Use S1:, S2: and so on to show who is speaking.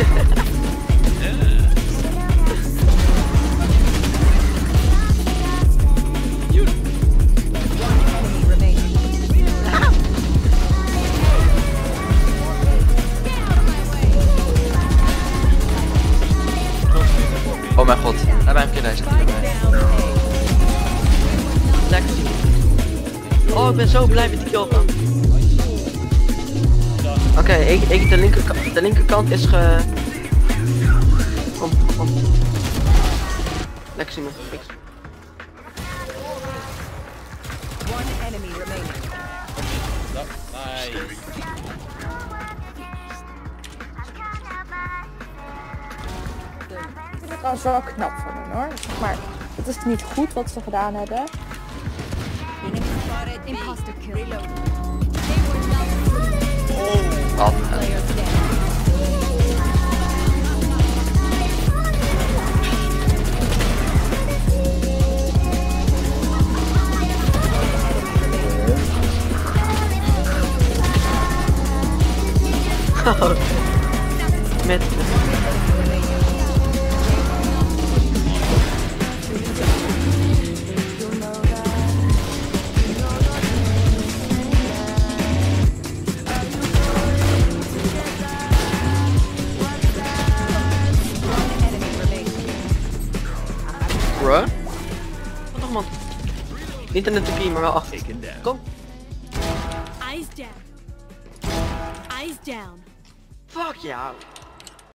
S1: Oh mijn god, daar ben ik zit hij. Oh, ik ben zo blij met die kill man. Oké, ik, ik, de, linkerkant, de linkerkant is ge... Kom, kom.
S2: Nice.
S3: Ik vind het trouwens wel knap van hen hoor. Maar het is niet goed wat ze gedaan hebben.
S4: Imposter kill.
S1: Met... Wat man? Niet in de toepie, maar wel achter. Kom.
S5: Eyes down. Eyes down.
S1: Fuck yeah.